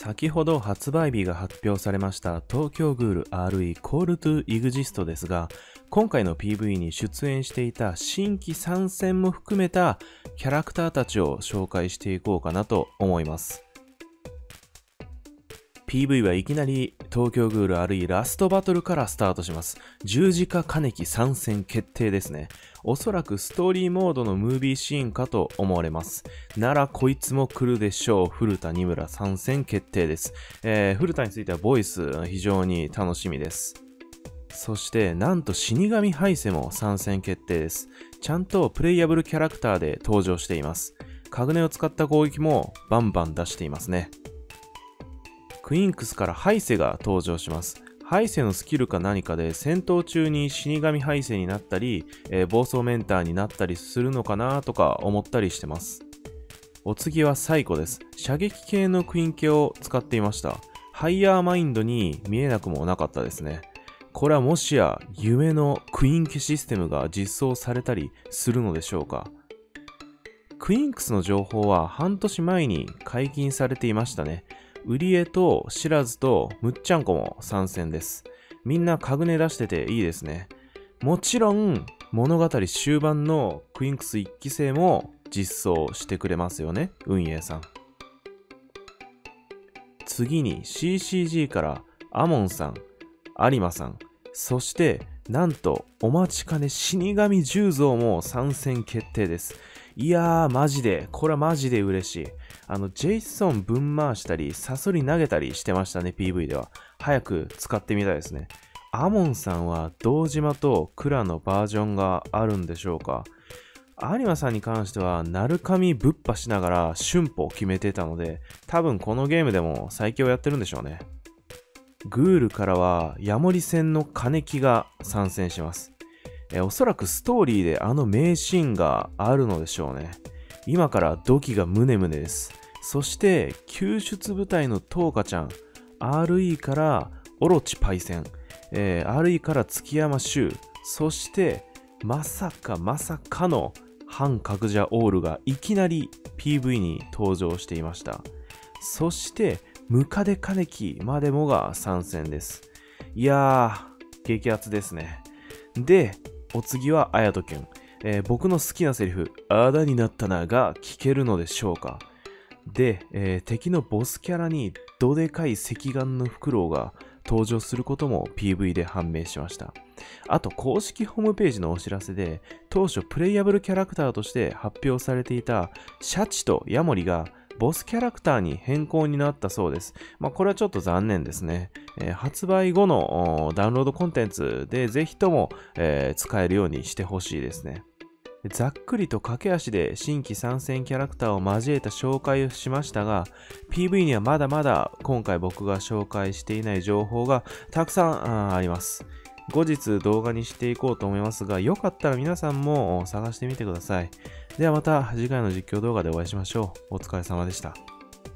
先ほど発売日が発表されました東京グール RE Call to Exist ですが、今回の PV に出演していた新規参戦も含めたキャラクターたちを紹介していこうかなと思います。PV はいきなり東京グール RE ラストバトルからスタートします。十字架金木参戦決定ですね。おそらくストーリーモードのムービーシーンかと思われます。ならこいつも来るでしょう。古田二村参戦決定です。えー、古田についてはボイス非常に楽しみです。そして、なんと死神ハイセも参戦決定です。ちゃんとプレイヤブルキャラクターで登場しています。カグネを使った攻撃もバンバン出していますね。クインクスからハイセが登場します。ハイセのスキルか何かで戦闘中に死神ハイセになったり、えー、暴走メンターになったりするのかなとか思ったりしてます。お次はサイコです。射撃系のクイン系を使っていました。ハイヤーマインドに見えなくもなかったですね。これはもしや夢のクインケシステムが実装されたりするのでしょうかクインクスの情報は半年前に解禁されていましたね。ウリエとシラズとムッチャンコも参戦です。みんなカグネ出してていいですね。もちろん、物語終盤のクインクス1期生も実装してくれますよね、運営さん。次に CCG からアモンさん、有馬さん、そしてなんとお待ちかね死神十蔵も参戦決定です。いやー、マジで、これはマジで嬉しい。あの、ジェイソンぶん回したり、サソリ投げたりしてましたね、PV では。早く使ってみたいですね。アモンさんは堂島とクラのバージョンがあるんでしょうか？有馬さんに関しては、鳴神ぶっぱしながら春歩を決めてたので、多分このゲームでも最強やってるんでしょうね。グールからは、ヤモリ戦の金木が参戦します。えおそらくストーリーであの名シーンがあるのでしょうね。今から土器がムネムネです。そして、救出部隊のトーカちゃん、RE からオロチパイセン、えー、RE から月山修、そして、まさかまさかの反角者オールがいきなり PV に登場していました。そして、ムカデカネキまでもが参戦です。いやー、激アツですね。で、お次は、あやとくん。えー、僕の好きなセリフ、あだになったなが聞けるのでしょうか？で、えー、敵のボスキャラにどでかい赤眼のフクロウが登場することも PV で判明しました。あと、公式ホームページのお知らせで、当初プレイヤブルキャラクターとして発表されていたシャチとヤモリがボスキャラクターに変更になったそうです。まあ、これはちょっと残念ですね。えー、発売後のダウンロードコンテンツでぜひとも、えー、使えるようにしてほしいですね。ざっくりと駆け足で新規参戦キャラクターを交えた紹介をしましたが、PV にはまだまだ今回僕が紹介していない情報がたくさんあります。後日動画にしていこうと思いますが、よかったら皆さんも探してみてください。ではまた次回の実況動画でお会いしましょう。お疲れ様でした。